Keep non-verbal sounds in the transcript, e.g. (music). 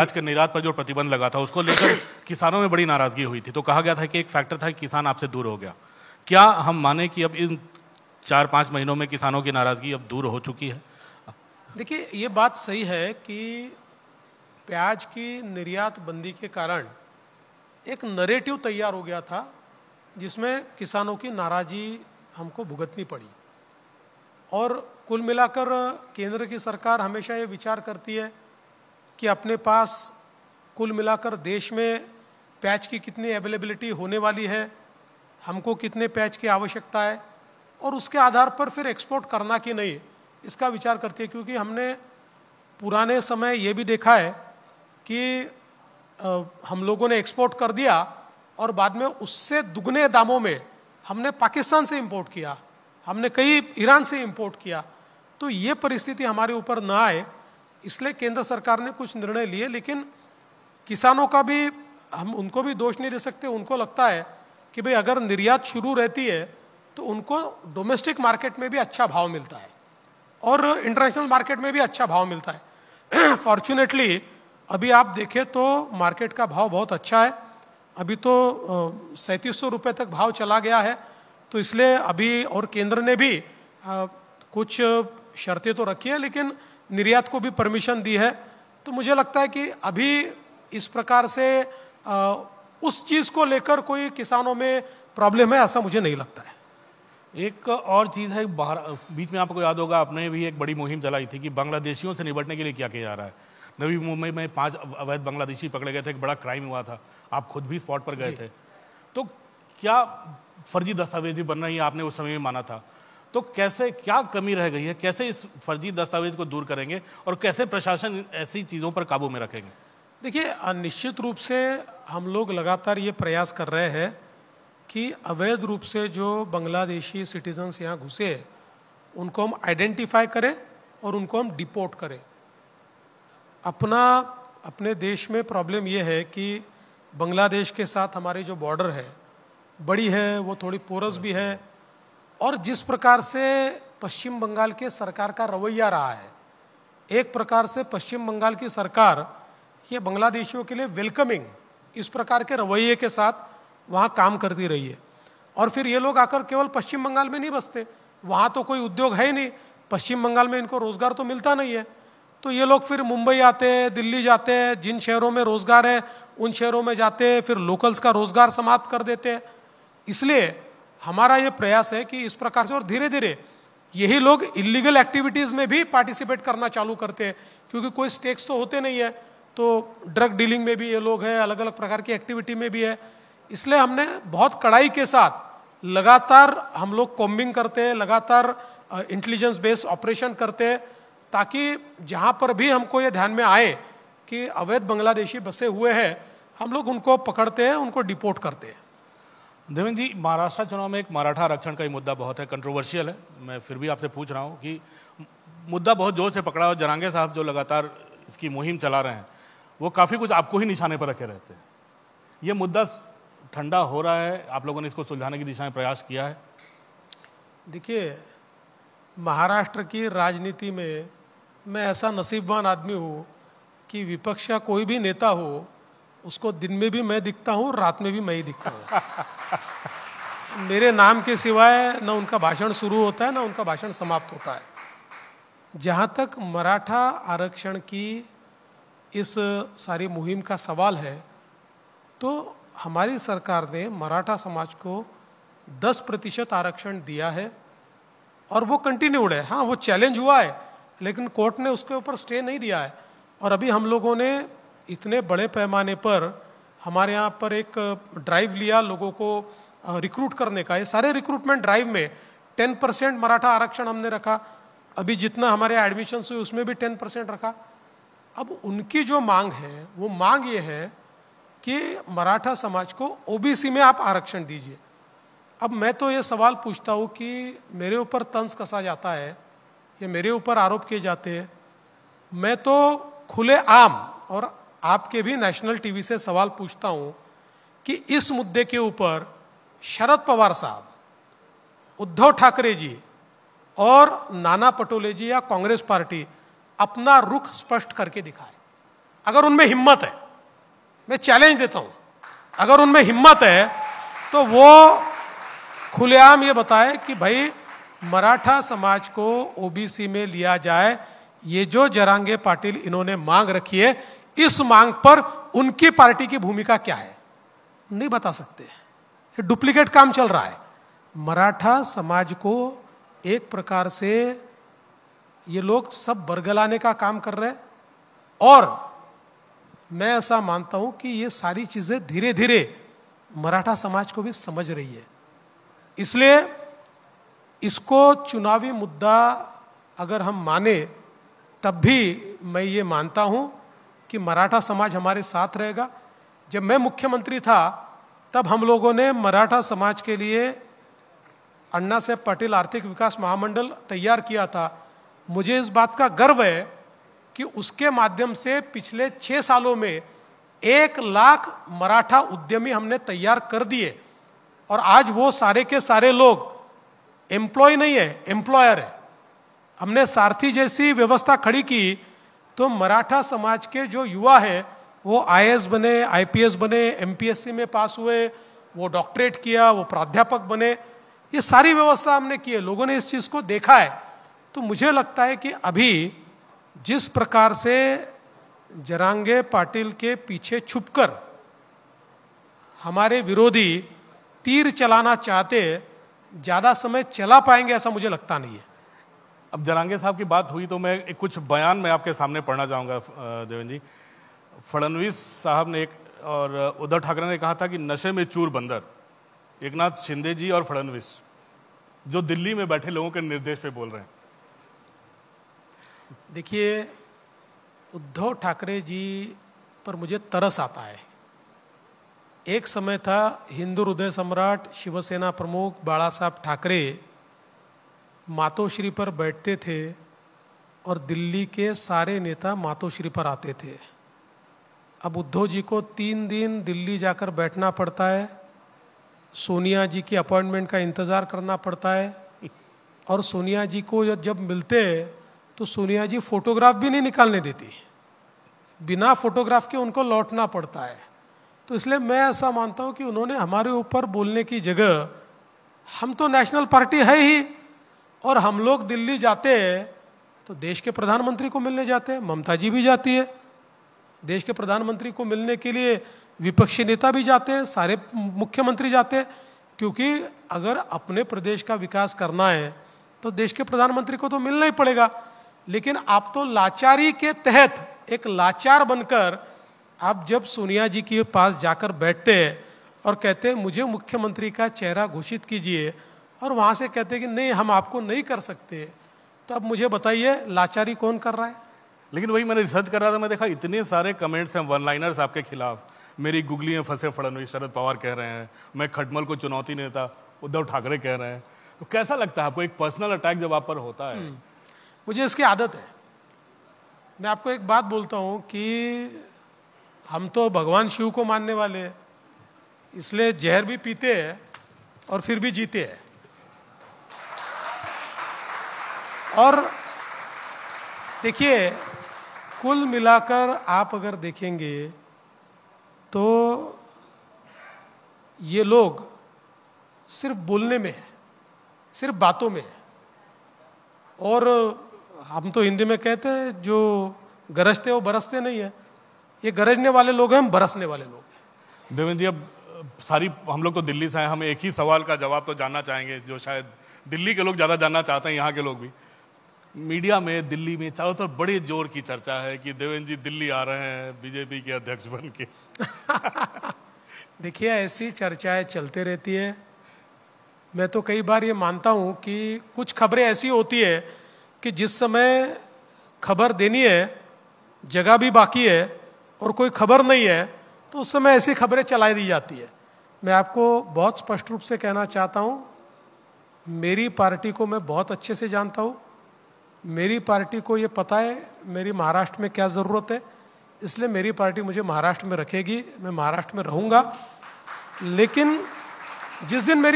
आज के निर्यात पर जो प्रतिबंध लगा था, उसको लेकर (coughs) किसानों में बड़ी नाराज़गी हुई थी। तो कहा गया था कि एक फैक्टर था कि किसान आपसे दूर हो गया। क्या हम माने कि अब इन चार पाँच महीनों में किसानों की नाराज़गी अब दूर हो चुकी है? देखिए, ये बात सही है कि प्याज की निर्यात बंदी के कारण एक नरेटिव तैयार हो गया था, जिसमें किसानों की नाराजी हमको भुगतनी पड़ी। और कुल मिलाकर केंद्र की सरकार हमेशा ये विचार करती है कि अपने पास कुल मिलाकर देश में पैच की कितनी अवेलेबिलिटी होने वाली है, हमको कितने पैच की आवश्यकता है, और उसके आधार पर फिर एक्सपोर्ट करना कि नहीं, इसका विचार करती है। क्योंकि हमने पुराने समय ये भी देखा है कि हम लोगों ने एक्सपोर्ट कर दिया और बाद में उससे दुगने दामों में हमने पाकिस्तान से इंपोर्ट किया, हमने कई ईरान से इंपोर्ट किया। तो ये परिस्थिति हमारे ऊपर ना आए इसलिए केंद्र सरकार ने कुछ निर्णय लिए लेकिन किसानों का भी हम उनको भी दोष नहीं दे सकते। उनको लगता है कि भाई अगर निर्यात शुरू रहती है तो उनको डोमेस्टिक मार्केट में भी अच्छा भाव मिलता है और इंटरनेशनल मार्केट में भी अच्छा भाव मिलता है। (clears throat) फॉर्चुनेटली अभी आप देखें तो मार्केट का भाव बहुत अच्छा है। अभी तो सैंतीस सौ रुपये तक भाव चला गया है। तो इसलिए अभी और केंद्र ने भी आ, कुछ शर्तें तो रखी है लेकिन निर्यात को भी परमिशन दी है तो मुझे लगता है कि अभी इस प्रकार से आ, उस चीज़ को लेकर कोई किसानों में प्रॉब्लम है ऐसा मुझे नहीं लगता है। एक और चीज़ है बाहर बीच में आपको याद होगा आपने भी एक बड़ी मुहिम चलाई थी कि बांग्लादेशियों से निपटने के लिए क्या किया जा रहा है। नवी मुंबई में पाँच अवैध बांग्लादेशी पकड़े गए थे एक बड़ा क्राइम हुआ था आप खुद भी स्पॉट पर गए थे। तो क्या फर्जी दस्तावेज़ भी बन रही है आपने उस समय में माना था? तो कैसे, क्या कमी रह गई है? कैसे इस फर्जी दस्तावेज़ को दूर करेंगे और कैसे प्रशासन ऐसी चीज़ों पर काबू में रखेंगे? देखिए निश्चित रूप से हम लोग लगातार ये प्रयास कर रहे हैं कि अवैध रूप से जो बांग्लादेशी सिटीजन्स यहाँ घुसे उनको हम आइडेंटिफाई करें और उनको हम डिपोर्ट करें। अपना, अपने देश में प्रॉब्लम ये है कि बांग्लादेश के साथ हमारी जो बॉर्डर है, बड़ी है, वो थोड़ी पोरस भी है और जिस प्रकार से पश्चिम बंगाल के सरकार का रवैया रहा है, एक प्रकार से पश्चिम बंगाल की सरकार ये बांग्लादेशियों के लिए वेलकमिंग इस प्रकार के रवैये के साथ वहाँ काम करती रही है। और फिर ये लोग आकर केवल पश्चिम बंगाल में नहीं बसते, वहाँ तो कोई उद्योग है ही नहीं, पश्चिम बंगाल में इनको रोज़गार तो मिलता नहीं है। तो ये लोग फिर मुंबई आते हैं, दिल्ली जाते हैं, जिन शहरों में रोज़गार है, उन शहरों में जाते हैं, फिर लोकल्स का रोज़गार समाप्त कर देते हैं। इसलिए हमारा ये प्रयास है कि इस प्रकार से और धीरे धीरे यही लोग इलीगल एक्टिविटीज़ में भी पार्टिसिपेट करना चालू करते हैं, क्योंकि कोई स्टेक्स तो होते नहीं है। तो ड्रग डीलिंग में भी ये लोग हैं अलग अलग प्रकार की एक्टिविटी में भी है। इसलिए हमने बहुत कड़ाई के साथ लगातार हम लोग कॉम्बिंग करते हैं, लगातार इंटेलिजेंस बेस्ड ऑपरेशन करते हैं, ताकि जहाँ पर भी हमको ये ध्यान में आए कि अवैध बांग्लादेशी बसे हुए हैं, हम लोग उनको पकड़ते हैं, उनको डिपोर्ट करते हैं। देवेंद्र जी, महाराष्ट्र चुनाव में एक मराठा आरक्षण का ही मुद्दा बहुत है कंट्रोवर्शियल है। मैं फिर भी आपसे पूछ रहा हूँ कि मुद्दा बहुत ज़ोर से पकड़ा और जरांगे साहब जो लगातार इसकी मुहिम चला रहे हैं, वो काफ़ी कुछ आपको ही निशाने पर रखे रहते हैं। ये मुद्दा ठंडा हो रहा है, आप लोगों ने इसको सुलझाने की दिशा में प्रयास किया है। देखिए, महाराष्ट्र की राजनीति में मैं ऐसा नसीबवान आदमी हूँ कि विपक्ष का कोई भी नेता हो उसको दिन में भी मैं दिखता हूँ, रात में भी मैं ही दिखता हूँ। मेरे नाम के सिवाय न उनका भाषण शुरू होता है, ना उनका भाषण समाप्त होता है। जहाँ तक मराठा आरक्षण की इस सारी मुहिम का सवाल है तो हमारी सरकार ने मराठा समाज को 10 प्रतिशत आरक्षण दिया है और वो कंटिन्यूड है। हाँ वो चैलेंज हुआ है, लेकिन कोर्ट ने उसके ऊपर स्टे नहीं दिया है। और अभी हम लोगों ने इतने बड़े पैमाने पर हमारे यहाँ पर एक ड्राइव लिया लोगों को रिक्रूट करने का। ये सारे रिक्रूटमेंट ड्राइव में टेन परसेंट मराठा आरक्षण हमने रखा। अभी जितना हमारे यहाँ एडमिशन हुए, उसमें भी टेन परसेंट रखा। अब उनकी जो मांग है, वो मांग ये है कि मराठा समाज को ओबीसी में आप आरक्षण दीजिए। अब मैं तो ये सवाल पूछता हूँ कि मेरे ऊपर तंज कसा जाता है? या मेरे ऊपर आरोप किए जाते हैं? मैं तो खुले आम और आपके भी नेशनल टीवी से सवाल पूछता हूँ कि इस मुद्दे के ऊपर शरद पवार साहब, उद्धव ठाकरे जी और नाना पटोले जी या कांग्रेस पार्टी अपना रुख स्पष्ट करके दिखाए। अगर उनमें हिम्मत है, मैं चैलेंज देता हूँ, अगर उनमें हिम्मत है तो वो खुलेआम ये बताए कि भाई, मराठा समाज को ओबीसी में लिया जाए, ये जो जरांगे पाटिल इन्होंने मांग रखी है इस मांग पर उनकी पार्टी की भूमिका क्या है? नहीं बता सकते। डुप्लीकेट काम चल रहा है। मराठा समाज को एक प्रकार से ये लोग सब बरगलाने का काम कर रहे हैं। और मैं ऐसा मानता हूँ कि ये सारी चीज़ें धीरे धीरे मराठा समाज को भी समझ रही है। इसलिए इसको चुनावी मुद्दा अगर हम माने, तब भी मैं ये मानता हूँ कि मराठा समाज हमारे साथ रहेगा। जब मैं मुख्यमंत्री था, तब हम लोगों ने मराठा समाज के लिए अन्ना से पटेल आर्थिक विकास महामंडल तैयार किया था। मुझे इस बात का गर्व है कि उसके माध्यम से पिछले छह सालों में एक लाख मराठा उद्यमी हमने तैयार कर दिए। और आज वो सारे के सारे लोग एम्प्लॉय नहीं है एम्प्लॉयर है। हमने सारथी जैसी व्यवस्था खड़ी की तो मराठा समाज के जो युवा है, वो आई बने, आईपीएस बने, एमपीएससी में पास हुए, वो डॉक्टरेट किया, वो प्राध्यापक बने, ये सारी व्यवस्था हमने की है। लोगों ने इस चीज़ को देखा है। तो मुझे लगता है कि अभी जिस प्रकार से जरांगे पाटिल के पीछे छुपकर हमारे विरोधी तीर चलाना चाहते, ज़्यादा समय चला पाएँगे ऐसा मुझे लगता नहीं है। अब जरांगे साहब की बात हुई तो मैं एक कुछ बयान मैं आपके सामने पढ़ना चाहूँगा देवेंद्र जी। फडणवीस साहब ने एक, और उद्धव ठाकरे ने कहा था कि नशे में चूर बंदर एक नाथ शिंदे जी और फडणवीस, जो दिल्ली में बैठे लोगों के निर्देश पे बोल रहे हैं। देखिए, उद्धव ठाकरे जी पर मुझे तरस आता है। एक समय था हिंदू हृदय सम्राट शिवसेना प्रमुख बाला साहब ठाकरे मातोश्री पर बैठते थे और दिल्ली के सारे नेता मातोश्री पर आते थे। अब उद्धव जी को तीन दिन दिल्ली जाकर बैठना पड़ता है। सोनिया जी की अपॉइंटमेंट का इंतज़ार करना पड़ता है। और सोनिया जी को जब मिलते तो सोनिया जी फोटोग्राफ भी नहीं निकालने देती। बिना फोटोग्राफ के उनको लौटना पड़ता है। तो इसलिए मैं ऐसा मानता हूँ कि उन्होंने हमारे ऊपर बोलने की जगह, हम तो नेशनल पार्टी है ही। और हम लोग दिल्ली जाते हैं तो देश के प्रधानमंत्री को मिलने जाते हैं, ममता जी भी जाती है। देश के प्रधानमंत्री को मिलने के लिए विपक्षी नेता भी जाते हैं, सारे मुख्यमंत्री जाते हैं, क्योंकि अगर अपने प्रदेश का विकास करना है तो देश के प्रधानमंत्री को तो मिलना ही पड़ेगा। लेकिन आप तो लाचारी के तहत एक लाचार बनकर आप जब सोनिया जी के पास जाकर बैठते हैं और कहते हैं, मुझे मुख्यमंत्री का चेहरा घोषित कीजिए और वहाँ से कहते हैं कि नहीं हम आपको नहीं कर सकते। तो अब मुझे बताइए लाचारी कौन कर रहा है? लेकिन वही मैंने रिसर्च कर रहा था मैं देखा इतने सारे कमेंट्स हैं वन लाइनर्स आपके खिलाफ। मेरी गुगली में फंसे फड़नवीस शरद पवार कह रहे हैं। मैं खटमल को चुनौती नेता उद्धव ठाकरे कह रहे हैं। तो कैसा लगता है आपको? एक पर्सनल अटैक जब आप पर होता है। हम्म। मुझे इसकी आदत है। मैं आपको एक बात बोलता हूँ कि हम तो भगवान शिव को मानने वाले हैं। इसलिए जहर भी पीते हैं और फिर भी जीते हैं। और देखिए, कुल मिलाकर आप अगर देखेंगे तो ये लोग सिर्फ़ बोलने में है, सिर्फ़ बातों में है। और हम तो हिंदी में कहते हैं, जो गरजते वो बरसते नहीं है। ये गरजने वाले लोग हैं, हम बरसने वाले लोग हैं। देवेंद्र जी अब सारी, हम लोग तो दिल्ली से हैं, हम एक ही सवाल का जवाब तो जानना चाहेंगे, जो शायद दिल्ली के लोग ज़्यादा जानना चाहते हैं, यहाँ के लोग भी। मीडिया में, दिल्ली में चारों तरफ़ बड़े ज़ोर की चर्चा है कि देवेंद्र जी दिल्ली आ रहे हैं, बीजेपी के अध्यक्ष बन के। (laughs) देखिए, ऐसी चर्चाएँ चलते रहती है। मैं तो कई बार ये मानता हूँ कि कुछ खबरें ऐसी होती है कि जिस समय खबर देनी है, जगह भी बाकी है और कोई खबर नहीं है तो उस समय ऐसी खबरें चलाई दी जाती है। मैं आपको बहुत स्पष्ट रूप से कहना चाहता हूँ, मेरी पार्टी को मैं बहुत अच्छे से जानता हूँ। मेरी पार्टी को ये पता है, मेरी महाराष्ट्र में क्या ज़रूरत है, इसलिए मेरी पार्टी मुझे महाराष्ट्र में रखेगी, मैं महाराष्ट्र में रहूँगा। लेकिन जिस दिन मेरी